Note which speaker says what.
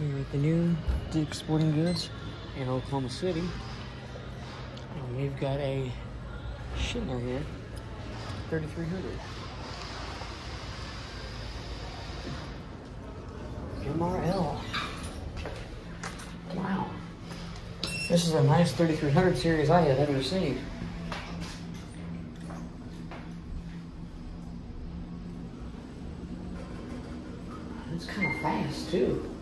Speaker 1: We're at the new Dick's Sporting Goods in Oklahoma City. And we've got a Schindler here, 3300. MRL. Wow. This is a nice 3300 series I have ever seen. It's kind of fast too.